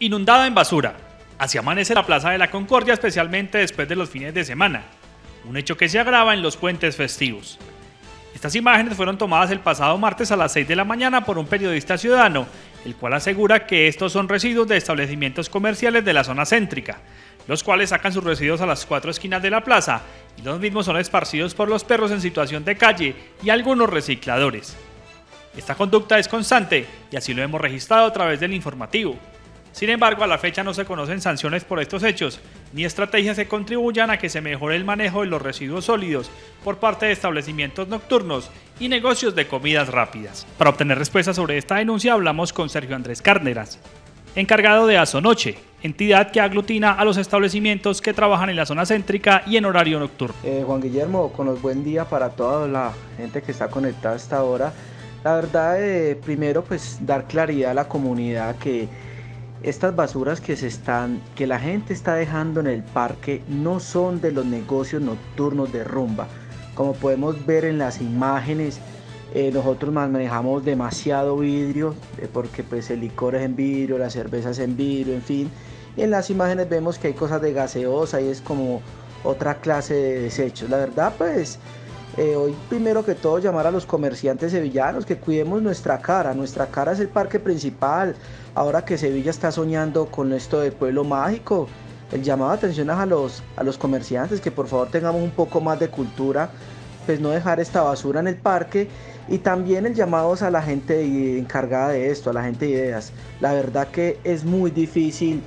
inundada en basura. Así amanece la Plaza de la Concordia, especialmente después de los fines de semana, un hecho que se agrava en los puentes festivos. Estas imágenes fueron tomadas el pasado martes a las 6 de la mañana por un periodista ciudadano, el cual asegura que estos son residuos de establecimientos comerciales de la zona céntrica, los cuales sacan sus residuos a las cuatro esquinas de la plaza y los mismos son esparcidos por los perros en situación de calle y algunos recicladores. Esta conducta es constante y así lo hemos registrado a través del informativo. Sin embargo, a la fecha no se conocen sanciones por estos hechos, ni estrategias que contribuyan a que se mejore el manejo de los residuos sólidos por parte de establecimientos nocturnos y negocios de comidas rápidas. Para obtener respuestas sobre esta denuncia hablamos con Sergio Andrés Cárdenas, encargado de Azonoche, entidad que aglutina a los establecimientos que trabajan en la zona céntrica y en horario nocturno. Eh, Juan Guillermo, con los buen día para toda la gente que está conectada a esta hora. La verdad, eh, primero pues dar claridad a la comunidad que estas basuras que se están, que la gente está dejando en el parque no son de los negocios nocturnos de rumba. Como podemos ver en las imágenes, eh, nosotros manejamos demasiado vidrio, eh, porque pues el licor es en vidrio, la cerveza es en vidrio, en fin. Y en las imágenes vemos que hay cosas de gaseosa y es como otra clase de desechos. La verdad pues eh, hoy primero que todo llamar a los comerciantes sevillanos que cuidemos nuestra cara. Nuestra cara es el parque principal. Ahora que Sevilla está soñando con esto del pueblo mágico, el llamado de atención a los, a los comerciantes que por favor tengamos un poco más de cultura, pues no dejar esta basura en el parque y también el llamado a la gente encargada de esto, a la gente de ideas. La verdad que es muy difícil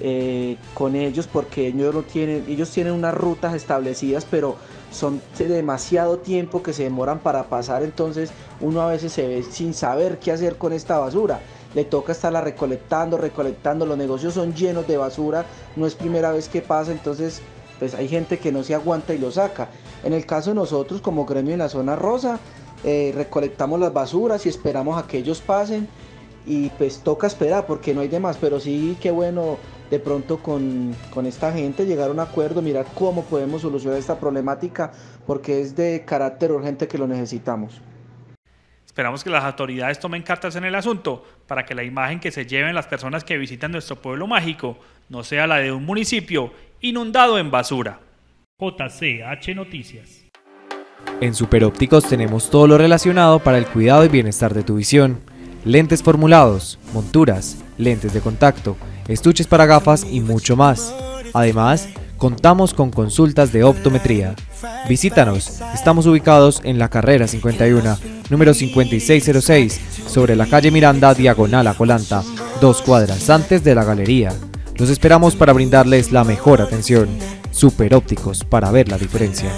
eh, con ellos porque ellos, no tienen, ellos tienen unas rutas establecidas, pero son demasiado tiempo que se demoran para pasar, entonces uno a veces se ve sin saber qué hacer con esta basura. Le toca estarla recolectando, recolectando, los negocios son llenos de basura, no es primera vez que pasa, entonces pues hay gente que no se aguanta y lo saca. En el caso de nosotros como gremio en la zona rosa, eh, recolectamos las basuras y esperamos a que ellos pasen y pues toca esperar porque no hay demás, pero sí qué bueno de pronto con, esta gente llegar a un acuerdo, mirar cómo podemos solucionar esta problemática, porque es de carácter urgente que lo necesitamos. Esperamos que las autoridades tomen cartas en el asunto para que la imagen que se lleven las personas que visitan nuestro pueblo mágico no sea la de un municipio inundado en basura. JCH Noticias. En Superópticos tenemos todo lo relacionado para el cuidado y bienestar de tu visión. Lentes formulados, monturas, lentes de contacto, estuches para gafas y mucho más. Además, contamos con consultas de optometría. Visítanos, estamos ubicados en la carrera 51, número 5606, sobre la calle Miranda, diagonal a Colanta, dos cuadras antes de la galería. Los esperamos para brindarles la mejor atención. Super ópticos para ver la diferencia.